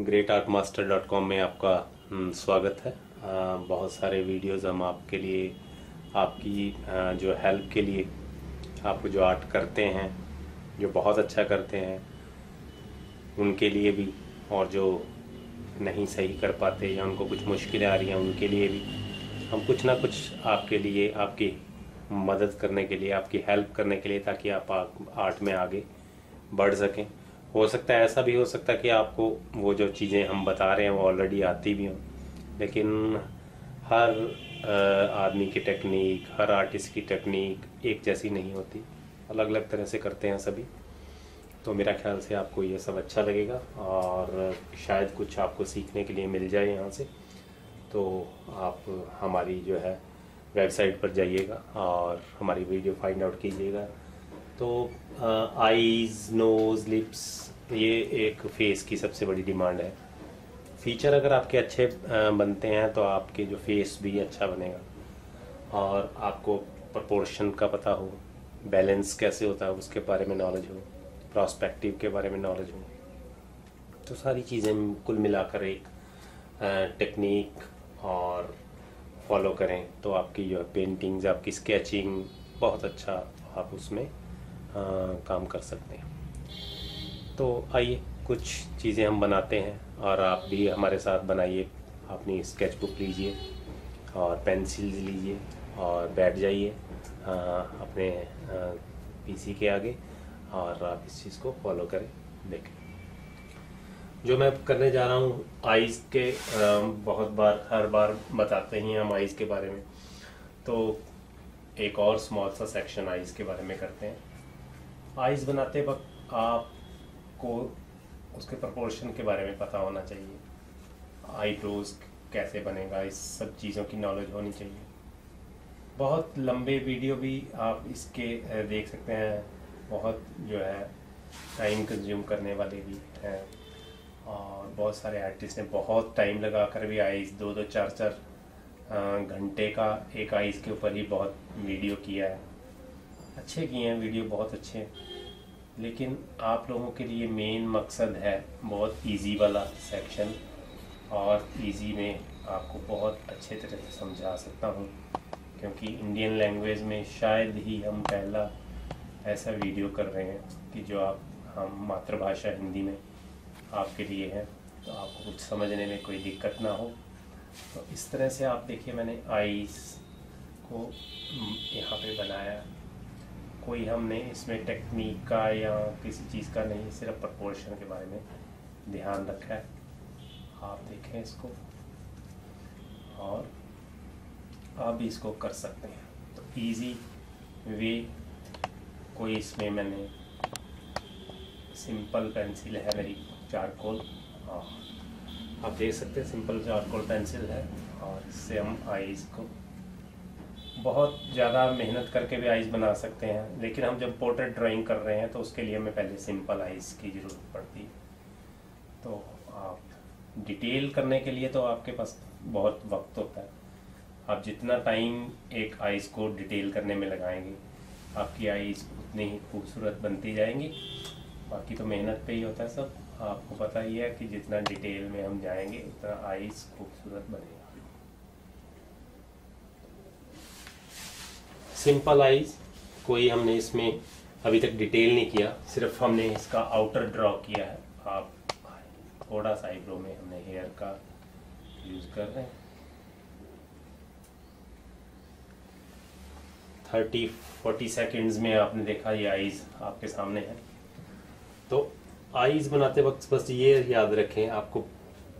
Great art master dot com में आपका हम्म, स्वागत है। आ, बहुत सारे वीडियोस हम आपके लिए आपकी आ, जो हेल्प के लिए आप जो आर्ट करते हैं जो बहुत अच्छा करते हैं उनके लिए भी और जो नहीं सही कर पाते या उनको कुछ मुश्किलें आ रही हैं उनके लिए भी हम कुछ ना कुछ आपके लिए आपकी मदद करने के लिए आपकी हेल्प करने के लिए ताकि आप आर्ट में आगे बढ़ सकें। हो सकता है, ऐसा भी हो सकता है कि आपको वो जो चीज़ें हम बता रहे हैं वो ऑलरेडी आती भी हों। लेकिन हर आदमी की टेक्निक हर आर्टिस्ट की टेक्निक एक जैसी नहीं होती। अलग अलग तरह से करते हैं सभी। तो मेरा ख्याल से आपको ये सब अच्छा लगेगा और शायद कुछ आपको सीखने के लिए मिल जाए यहाँ से। तो आप हमारी जो है वेबसाइट पर जाइएगा और हमारी वीडियो फाइंड आउट कीजिएगा। तो आईज़ नोज़ लिप्स ये एक फेस की सबसे बड़ी डिमांड है। फीचर अगर आपके अच्छे बनते हैं तो आपके जो फेस भी अच्छा बनेगा। और आपको प्रपोर्शन का पता हो बैलेंस कैसे होता है, उसके बारे में नॉलेज हो प्रॉस्पेक्टिव के बारे में नॉलेज हो। तो सारी चीज़ें कुल मिलाकर एक टेक्निक और फॉलो करें तो आपकी जो पेंटिंग्स आपकी स्केचिंग बहुत अच्छा आप उसमें काम कर सकते हैं। तो आइए, कुछ चीज़ें हम बनाते हैं और आप भी हमारे साथ बनाइए। अपनी स्केच बुक लीजिए और पेंसिल्स लीजिए और बैठ जाइए अपने पीसी के आगे और आप इस चीज़ को फॉलो करें, देखें। जो मैं करने जा रहा हूँ आइज़ के बहुत बार, हर बार बताते ही हम आइज़ के बारे में। तो एक और स्मॉल सा सेक्शन आइज़ के बारे में करते हैं। आइज़ बनाते वक्त आपको उसके प्रपोर्शन के बारे में पता होना चाहिए। आईब्रोज कैसे बनेगा, इस सब चीज़ों की नॉलेज होनी चाहिए। बहुत लंबे वीडियो भी आप इसके देख सकते हैं। बहुत जो है टाइम कंज्यूम करने वाले भी हैं। और बहुत सारे आर्टिस्ट ने बहुत टाइम लगा कर भी आइस दो दो चार चार घंटे का एक आइस के ऊपर ही बहुत वीडियो किया है। अच्छे किए हैं, वीडियो बहुत अच्छे हैं। लेकिन आप लोगों के लिए मेन मकसद है बहुत इजी वाला सेक्शन और इजी में आपको बहुत अच्छे तरह से समझा सकता हूँ। क्योंकि इंडियन लैंग्वेज में शायद ही हम पहला ऐसा वीडियो कर रहे हैं कि जो आप, हम मातृभाषा हिंदी में आपके लिए है। तो आपको कुछ समझने में कोई दिक्कत ना हो। तो इस तरह से आप देखिए, मैंने आईस को यहाँ पे बनाया। कोई हमने इसमें टेक्निक का या किसी चीज़ का नहीं, सिर्फ़ प्रपोर्शन के बारे में ध्यान रखा है। आप देखें इसको। और आप भी इसको कर सकते हैं। तो इजी वे कोई इसमें मैंने सिंपल पेंसिल है मेरी चारकोल आप देख सकते हैं सिंपल चारकोल पेंसिल है। और इससे हम आईज को बहुत ज़्यादा मेहनत करके भी आइज़ बना सकते हैं। लेकिन हम जब पोर्ट्रेट ड्राइंग कर रहे हैं तो उसके लिए हमें पहले सिंपल आइज़ की ज़रूरत पड़ती है। तो आप डिटेल करने के लिए तो आपके पास बहुत वक्त होता है। आप जितना टाइम एक आइज़ को डिटेल करने में लगाएँगे, आपकी आइज़ उतनी ही खूबसूरत बनती जाएँगी। बाकी तो मेहनत पे ही होता है सब। आपको पता ही है कि जितना डिटेल में हम जाएँगे, उतना आइज़ खूबसूरत बनेगा। सिंपल आइज़ कोई हमने इसमें अभी तक डिटेल नहीं किया, सिर्फ़ हमने इसका आउटर ड्रॉ किया है। आप थोड़ा सा आईब्रो में हमने हेयर का यूज़ कर रहे हैं। थर्टी फोर्टी सेकेंड्स में आपने देखा ये आईज आपके सामने है। तो आईज बनाते वक्त बस ये याद रखें, आपको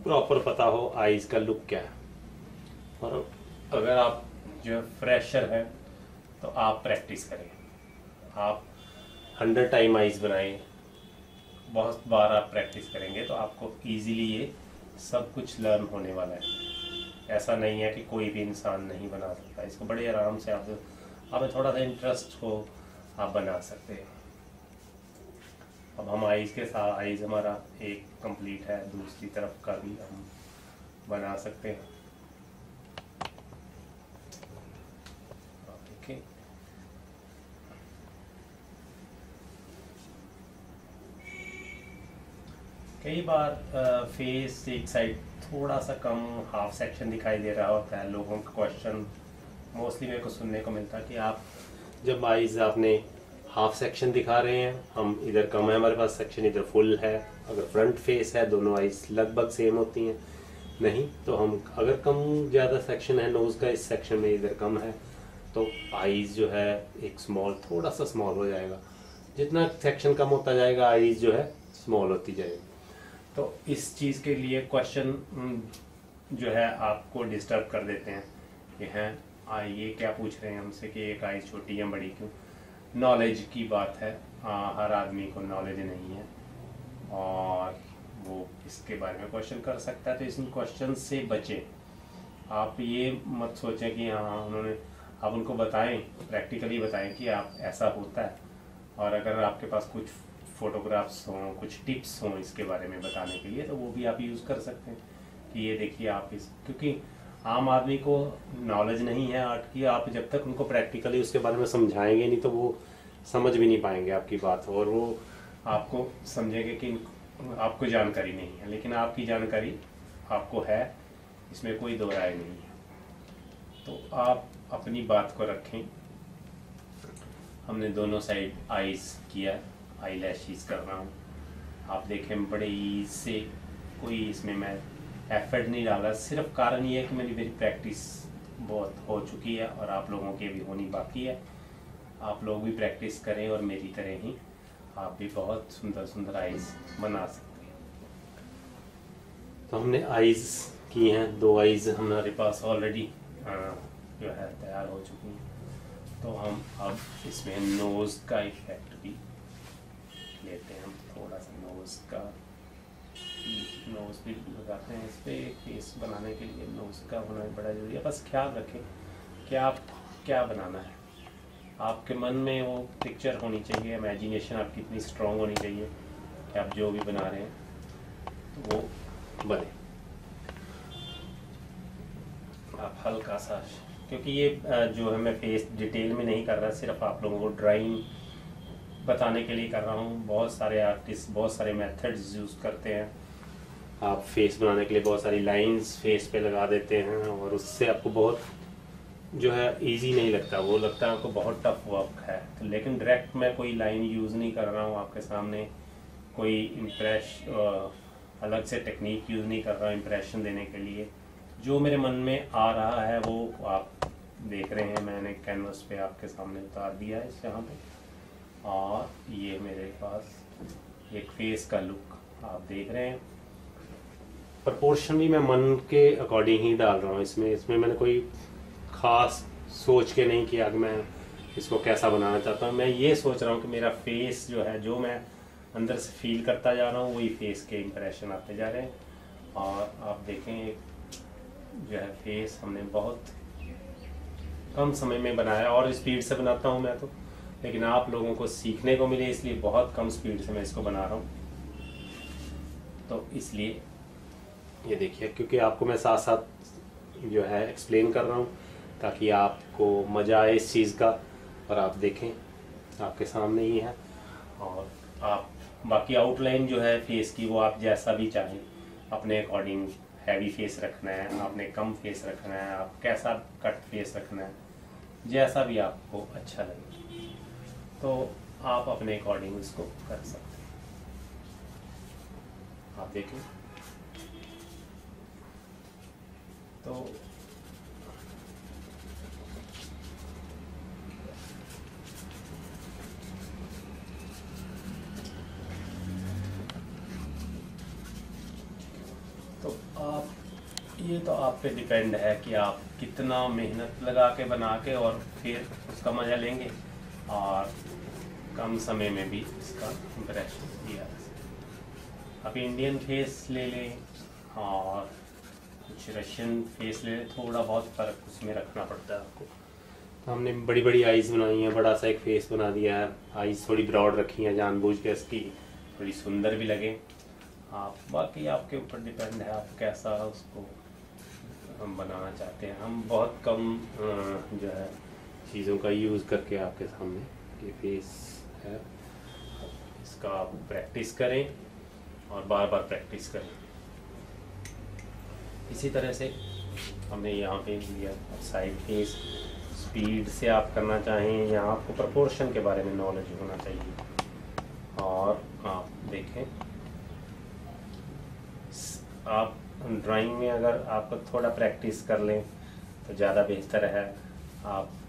प्रॉपर पता हो आईज का लुक क्या है। और अगर आप जो फ्रेशर हैं तो आप प्रैक्टिस करें। आप हंड्रेड टाइम आइज़ बनाएँ। बहुत बार आप प्रैक्टिस करेंगे तो आपको इजीली ये सब कुछ लर्न होने वाला है। ऐसा नहीं है कि कोई भी इंसान नहीं बना सकता। इसको बड़े आराम से आप आप थोड़ा सा इंटरेस्ट हो आप बना सकते हैं। अब हम आइज़ के साथ आइज़ हमारा एक कंप्लीट है दूसरी तरफ़ का भी हम बना सकते हैं। कई बार फेस एक साइड थोड़ा सा कम हाफ़ सेक्शन दिखाई दे रहा होता है, लोगों का क्वेश्चन मोस्टली मेरे को सुनने को मिलता कि आप जब आइज़ आपने हाफ़ सेक्शन दिखा रहे हैं, हम इधर कम है, हमारे पास सेक्शन इधर फुल है, अगर फ्रंट फेस है, दोनों आइज़ लगभग सेम होती हैं। नहीं तो हम अगर कम ज़्यादा सेक्शन है नोज़ का इस सेक्शन में इधर कम है तो आइज़ जो है, एक स्मॉल थोड़ा सा स्मॉल हो जाएगा। जितना सेक्शन कम होता जाएगा आइज़ जो है स्मॉल होती जाएगी। तो इस चीज़ के लिए क्वेश्चन जो है आपको डिस्टर्ब कर देते हैं कि हैं आ, ये क्या पूछ रहे हैं हमसे कि एक आई छोटी या बड़ी क्यों? नॉलेज की बात है। आ, हर आदमी को नॉलेज नहीं है। और वो इसके बारे में क्वेश्चन कर सकता है तो इस क्वेश्चन से बचें। आप ये मत सोचें कि हाँ उन्होंने आप उनको बताएँ प्रैक्टिकली बताएँ कि आप ऐसा होता है। और अगर आपके पास कुछ फ़ोटोग्राफ्स हों, कुछ टिप्स हों इसके बारे में बताने के लिए तो वो भी आप यूज़ कर सकते हैं कि ये देखिए आप इस, क्योंकि आम आदमी को नॉलेज नहीं है आर्ट की, आप जब तक उनको प्रैक्टिकली उसके बारे में समझाएँगे नहीं तो वो समझ भी नहीं पाएँगे आपकी बात, और वो आपको समझेंगे कि आपको जानकारी नहीं है, लेकिन आपकी जानकारी आपको है, इसमें कोई दो राय नहीं है। तो आप अपनी बात को रखें। हमने दोनों साइड आइज़ किया। आई लैशीज कर रहा हूँ। आप देखें, बड़े ईज से कोई इसमें मैं एफर्ट नहीं डाला सिर्फ़ कारण ये है कि मेरी मेरी प्रैक्टिस बहुत हो चुकी है और आप लोगों की भी होनी बाकी है। आप लोग भी प्रैक्टिस करें और मेरी तरह ही आप भी बहुत सुंदर सुंदर आइज़ बना सकते हैं। तो हमने आइज़ की हैं, दो आइज़ हमारे पास ऑलरेडी जो है, तैयार हो चुकी हैं। तो हम अब इसमें नोज़ का इफ़ेक्ट लेते हैं हम थोड़ा सा नोज़ का नोज़ भी लगाते हैं इस पर फेस बनाने के लिए नोज़ का होना बड़ा ज़रूरी है। बस ख्याल रखें कि आप क्या बनाना है। आपके मन में वो पिक्चर होनी चाहिए इमेजिनेशन आपकी इतनी स्ट्रांग होनी चाहिए कि आप जो भी बना रहे हैं तो वो बने। आप हल्का सा, क्योंकि ये जो है, मैं फेस डिटेल में नहीं कर रहा, सिर्फ़ आप लोगों को ड्राइंग बताने के लिए कर रहा हूँ। बहुत सारे आर्टिस्ट बहुत सारे मेथड्स यूज़ करते हैं। आप फेस बनाने के लिए बहुत सारी लाइंस फेस पे लगा देते हैं और उससे आपको बहुत जो है इजी नहीं लगता। वो लगता है आपको बहुत टफ वर्क है। तो लेकिन डायरेक्ट मैं कोई लाइन यूज़ नहीं कर रहा हूँ। आपके सामने कोई इम्प्रेश अलग से टेक्निक यूज़ नहीं कर रहा हूँ इम्प्रेशन देने के लिए। जो मेरे मन में आ रहा है, वो आप देख रहे हैं। मैंने कैनवस पे आपके सामने उतार दिया है इस यहाँ पे। और ये मेरे पास एक फेस का लुक आप देख रहे हैं। प्रपोर्शन भी मैं मन के अकॉर्डिंग ही डाल रहा हूँ इसमें। इसमें मैंने कोई ख़ास सोच के नहीं किया कि मैं इसको कैसा बनाना चाहता हूँ। मैं ये सोच रहा हूँ कि मेरा फेस जो है, जो मैं अंदर से फील करता जा रहा हूँ, वही फेस के इम्प्रेशन आते जा रहे हैं। और आप देखें, जो है फेस हमने बहुत कम समय में बनाया और स्पीड से बनाता हूँ मैं तो। लेकिन आप लोगों को सीखने को मिले, इसलिए बहुत कम स्पीड से मैं इसको बना रहा हूँ। तो इसलिए ये देखिए, क्योंकि आपको मैं साथ साथ जो है एक्सप्लेन कर रहा हूँ, ताकि आपको मज़ा आए इस चीज़ का, और आप देखें, आपके सामने ही है। और आप, बाकी आउटलाइन जो है फेस की, वो आप जैसा भी चाहें, अपने अकॉर्डिंग हैवी फेस रखना है, आपने कम फेस रखना है, आप कैसा कट फेस रखना है, जैसा भी आपको अच्छा लगे। तो आप अपने अकॉर्डिंग इसको कर सकते हैं। आप देखें तो तो आप, ये तो आप पे डिपेंड है कि आप कितना मेहनत लगा के बना के और फिर उसका मज़ा लेंगे। और कम समय में भी इसका इम्प्रेशन दिया आप इंडियन फेस ले लें और कुछ रशियन फेस ले लें, थोड़ा बहुत फ़र्क उसमें रखना पड़ता है आपको। तो हमने बड़ी बड़ी आइज़ बनाई हैं, बड़ा सा एक फेस बना दिया है। आइज़ थोड़ी ब्रॉड रखी हैं, जानबूझ के इसकी थोड़ी सुंदर भी लगे। आप, बाकी आपके ऊपर डिपेंड है, आप कैसा उसको हम बनाना चाहते हैं। हम बहुत कम जो है चीज़ों का यूज़ करके आपके सामने ये फेस है। इसका आप प्रैक्टिस करें और बार बार प्रैक्टिस करें। इसी तरह से हमने यहाँ पे लिया साइड फेस स्पीड से आप करना चाहें या आपको प्रपोर्शन के बारे में नॉलेज होना चाहिए। और आप देखें आप ड्राइंग में अगर आप थोड़ा प्रैक्टिस कर लें तो ज़्यादा बेहतर है।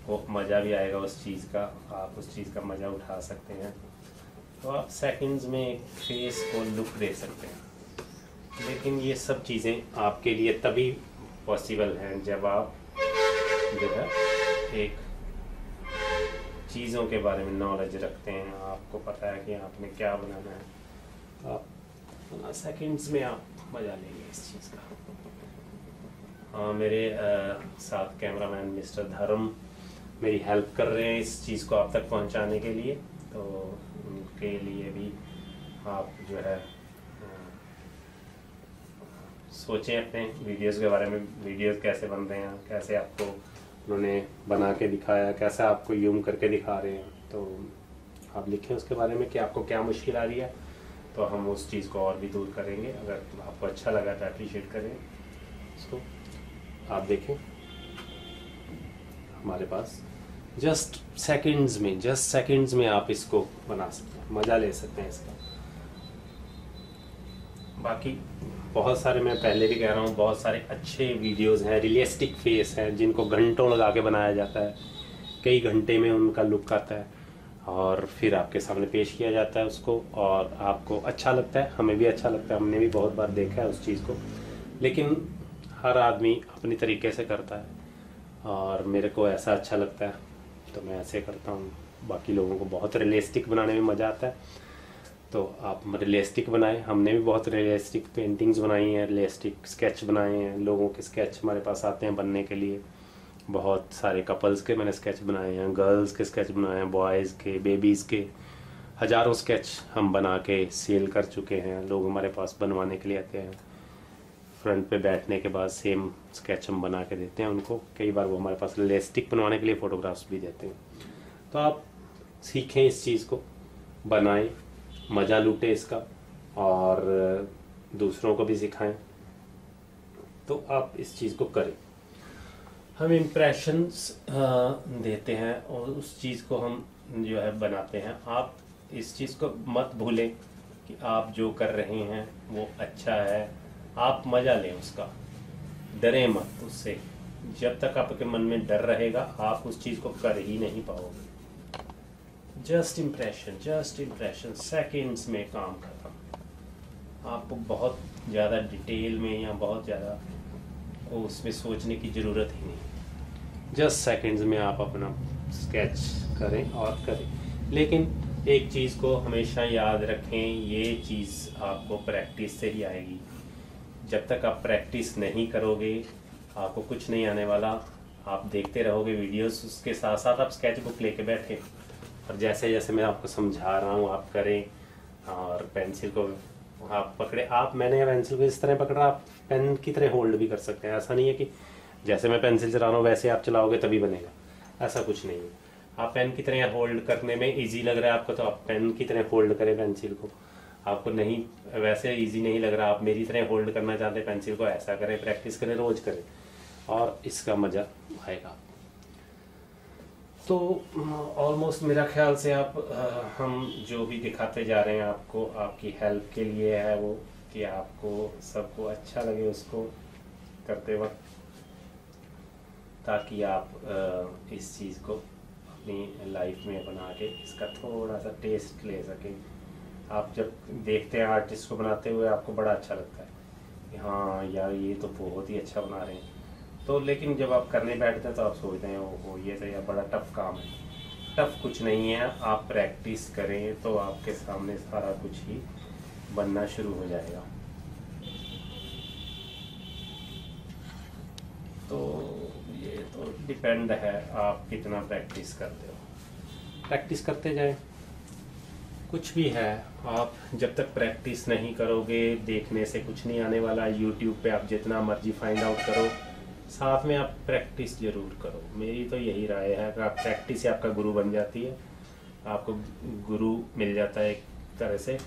आपको मज़ा भी आएगा उस चीज़ का आप उस चीज़ का मज़ा उठा सकते हैं। तो आप सेकंड्स में एक फेस को लुक दे सकते हैं। लेकिन ये सब चीज़ें आपके लिए तभी पॉसिबल हैं जब आप जो है एक चीज़ों के बारे में नॉलेज रखते हैं। आपको पता है कि आपने क्या बनाना है। आप सेकंड्स में आप मज़ा लेंगे इस चीज़ का। हाँ मेरे आ, साथ कैमरामैन मिस्टर धर्म मेरी हेल्प कर रहे हैं इस चीज़ को आप तक पहुँचाने के लिए। तो उनके लिए भी आप जो है सोचें अपने वीडियोस के बारे में। वीडियोस कैसे बन रहे हैं, कैसे आपको उन्होंने बना के दिखाया, कैसे आपको यूम करके दिखा रहे हैं। तो आप लिखें उसके बारे में कि आपको क्या मुश्किल आ रही है तो हम उस चीज़ को और भी दूर करेंगे। अगर आपको अच्छा लगा तो अप्रिशिएट करें इसको। आप देखें, हमारे पास जस्ट सेकंड्स में जस्ट सेकंड्स में आप इसको बना सकते हैं मज़ा ले सकते हैं इसका। बाकी बहुत सारे मैं पहले भी कह रहा हूँ बहुत सारे अच्छे वीडियोस हैं रियलिस्टिक फेस हैं जिनको घंटों लगा के बनाया जाता है। कई घंटे में उनका लुक आता है और फिर आपके सामने पेश किया जाता है उसको और आपको अच्छा लगता है हमें भी अच्छा लगता है हमने भी बहुत बार देखा है उस चीज़ को। लेकिन हर आदमी अपनी तरीके से करता है और मेरे को ऐसा अच्छा लगता है। तो मैं ऐसे करता हूँ। बाकी लोगों को बहुत रियलिस्टिक बनाने में मज़ा आता है। तो आप रियलिस्टिक बनाएँ। हमने भी बहुत रियलिस्टिक पेंटिंग्स बनाई हैं रियलिस्टिक स्केच बनाए हैं। लोगों के स्केच हमारे पास आते हैं बनने के लिए। बहुत सारे कपल्स के मैंने स्केच बनाए हैं गर्ल्स के स्केच बनाए हैं बॉयज़ के बेबीज़ के। हज़ारों स्केच हम बना के सेल कर चुके हैं। लोग हमारे पास बनवाने के लिए आते हैं। फ्रंट पे बैठने के बाद सेम स्केच हम बना के देते हैं उनको। कई बार वो हमारे पास रियलिस्टिक बनवाने के लिए फ़ोटोग्राफ्स भी देते हैं। तो आप सीखें इस चीज़ को, बनाएँ, मज़ा लूटें इसका, और दूसरों को भी सिखाएँ। तो आप इस चीज़ को करें। हम इम्प्रेशंस देते हैं और उस चीज़ को हम जो है बनाते हैं। आप इस चीज़ को मत भूलें कि आप जो कर रहे हैं वो अच्छा है। आप मज़ा लें उसका। डरे मत उससे। जब तक आपके मन में डर रहेगा, आप उस चीज़ को कर ही नहीं पाओगे। Just impression just impression seconds में काम खत्म। आपको बहुत ज़्यादा डिटेल में या बहुत ज़्यादा उसमें सोचने की ज़रूरत ही नहीं। जस्ट सेकेंड्स में आप अपना स्केच करें और करें। लेकिन एक चीज़ को हमेशा याद रखें, ये चीज़ आपको प्रैक्टिस से ही आएगी। जब तक आप प्रैक्टिस नहीं करोगे, आपको कुछ नहीं आने वाला। आप देखते रहोगे वीडियोस, उसके साथ साथ आप स्केच बुक लेके बैठे। और जैसे जैसे मैं आपको समझा रहा हूँ, आप करें, और पेंसिल को आप पकड़े। आप, मैंने पेंसिल को इस तरह पकड़ा, आप पेन की तरह होल्ड भी कर सकते हैं। ऐसा नहीं है कि जैसे मैं पेंसिल चला रहा हूँ वैसे आप चलाओगे, तभी बनेगा। ऐसा कुछ नहीं है। आप पेन की तरह होल्ड करने में ईजी लग रहा है आपको तो आप पेन की तरह होल्ड करें पेंसिल को। आपको नहीं, वैसे इजी नहीं लग रहा। आप मेरी तरह होल्ड करना चाहते हैं पेंसिल को ऐसा करें प्रैक्टिस करें, रोज करें। और इसका मज़ा आएगा। तो ऑलमोस्ट मेरा ख्याल से आप हम जो भी दिखाते जा रहे हैं आपको, आपकी हेल्प के लिए है वो, कि आपको सबको अच्छा लगे उसको करते वक्त, ताकि आप इस चीज़ को अपनी लाइफ में बना के इसका थोड़ा सा टेस्ट ले सकें। आप जब देखते हैं आर्टिस्ट को बनाते हुए, आपको बड़ा अच्छा लगता है कि हाँ यार, ये तो बहुत ही अच्छा बना रहे हैं। तो लेकिन जब आप करने बैठते हैं तो आप सोचते हैं, ओहो, ये तो यार बड़ा टफ काम है। टफ कुछ नहीं है। आप प्रैक्टिस करें तो आपके सामने सारा कुछ ही बनना शुरू हो जाएगा। तो ये तो डिपेंड है आप कितना प्रैक्टिस करते हो। प्रैक्टिस करते जाएँ। कुछ भी है, आप जब तक प्रैक्टिस नहीं करोगे, देखने से कुछ नहीं आने वाला यूट्यूब पे आप जितना मर्ज़ी फाइंड आउट करो, साथ में आप प्रैक्टिस ज़रूर करो। मेरी तो यही राय है, अगर आप प्रैक्टिस ही आपका गुरु बन जाती है, आपको गुरु मिल जाता है एक तरह से,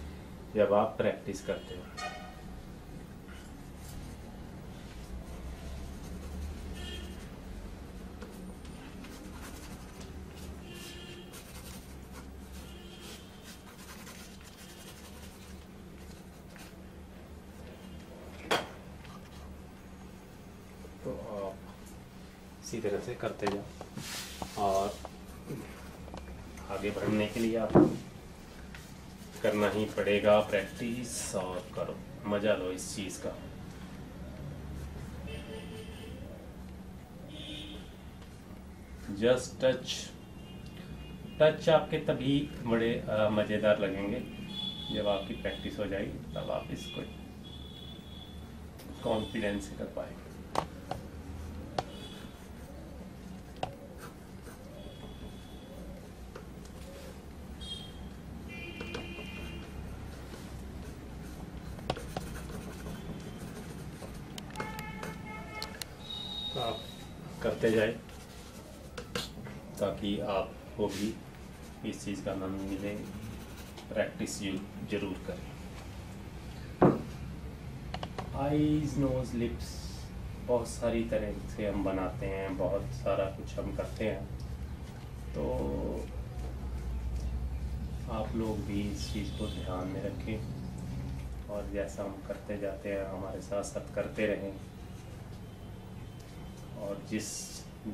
जब आप प्रैक्टिस करते हो तो आप इसी तरह से करते जाओ। और आगे बढ़ने के लिए आपको करना ही पड़ेगा प्रैक्टिस और करो। मज़ा लो इस चीज़ का। जस्ट टच टच आपके तभी बड़े मज़ेदार लगेंगे। जब आपकी प्रैक्टिस हो जाएगी, तब आप इसको कॉन्फिडेंस से कर पाएँगे। करते जाए, ताकि आपको भी इस चीज़ का आनंद मिले। प्रैक्टिस ज़रूर करें। आईज नोज़ लिप्स बहुत सारी तरह से हम बनाते हैं, बहुत सारा कुछ हम करते हैं। तो आप लोग भी इस चीज़ को ध्यान में रखें और जैसा हम करते जाते हैं, हमारे साथ साथ करते रहें। और जिस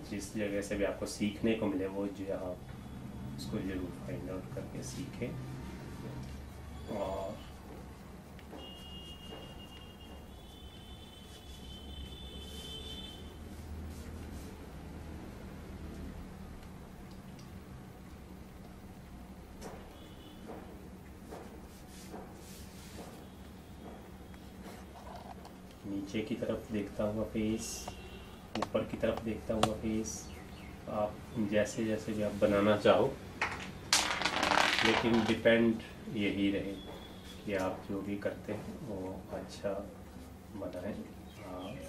जिस जगह से भी आपको सीखने को मिले, वो जो आप उसको ज़रूर फाइंड आउट करके सीखें। और नीचे की तरफ़ देखता हुआ फेस ऊपर की तरफ़ देखता हुआ फेस आप जैसे जैसे भी आप बनाना चाहो। लेकिन डिपेंड यही रहे कि आप जो भी करते हैं, वो अच्छा बनाएँ और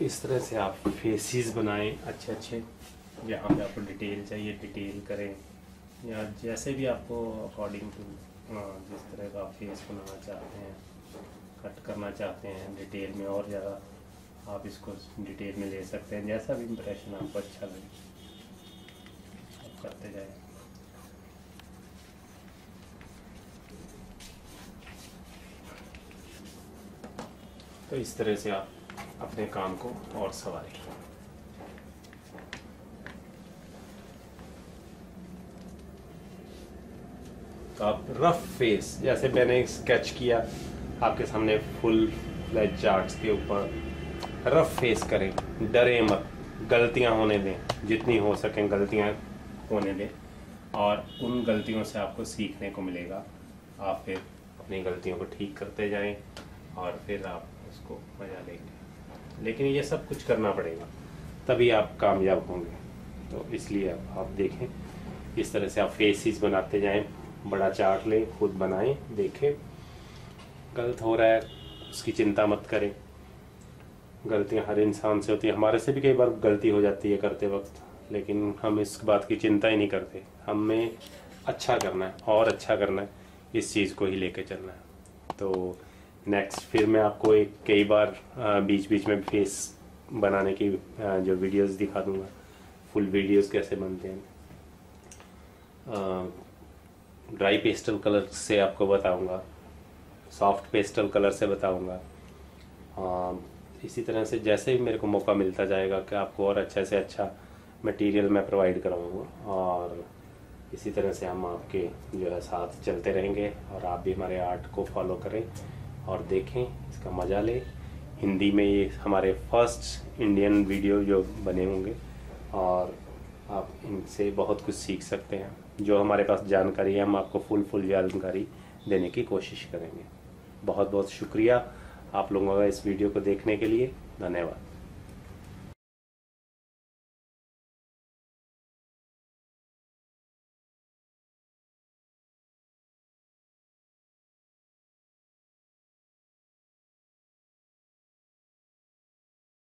इस तरह से आप फेसेस बनाएँ अच्छे अच्छे जहाँ पे आपको डिटेल चाहिए डिटेल करें। या जैसे भी आपको अकॉर्डिंग टू जिस तरह का आप फेस बनाना चाहते हैं कट करना चाहते हैं डिटेल में और ज़्यादा आप इसको डिटेल में ले सकते हैं। जैसा भी इम्प्रेशन आपको अच्छा लगे, आप करते जाएँ। तो इस तरह से आप अपने काम को और संवारें तो आप रफ फेस जैसे मैंने स्केच किया, आपके सामने फुल फ्लैज चार्ट्स के ऊपर रफ फेस करें, डरे मत, गलतियाँ होने दें, जितनी हो सकें गलतियाँ होने दें, और उन गलतियों से आपको सीखने को मिलेगा। आप फिर अपनी गलतियों को ठीक करते जाएँ, और फिर आप उसको मज़ा लेंगे। लेकिन ये सब कुछ करना पड़ेगा। तभी आप कामयाब होंगे। तो इसलिए आप, आप देखें इस तरह से आप फेसिस बनाते जाएँ बड़ा चार्ट लें खुद बनाएँ देखें। गलत हो रहा है उसकी चिंता मत करें। गलतियाँ हर इंसान से होती है। हमारे से भी कई बार गलती हो जाती है करते वक्त लेकिन हम इस बात की चिंता ही नहीं करते। हमें अच्छा करना है और अच्छा करना है इस चीज़ को ही लेके चलना है। तो नेक्स्ट फिर मैं आपको एक कई बार बीच बीच में फेस बनाने की जो वीडियोस दिखा दूँगा फुल वीडियोस कैसे बनते हैं। ड्राई पेस्टल कलर से आपको बताऊँगा सॉफ्ट पेस्टल कलर से बताऊँगा। इसी तरह से जैसे भी मेरे को मौका मिलता जाएगा कि आपको और अच्छा से अच्छा मटेरियल मैं प्रोवाइड कराऊँगा और इसी तरह से हम आपके जो है साथ चलते रहेंगे और आप भी हमारे आर्ट को फॉलो करें। और देखें, इसका मज़ा लें। हिंदी में ये हमारे फ़र्स्ट इंडियन वीडियो जो बने होंगे और आप इनसे बहुत कुछ सीख सकते हैं। जो हमारे पास जानकारी है, हम आपको फुल फुल जानकारी देने की कोशिश करेंगे। बहुत बहुत शुक्रिया आप लोगों का इस वीडियो को देखने के लिए। धन्यवाद।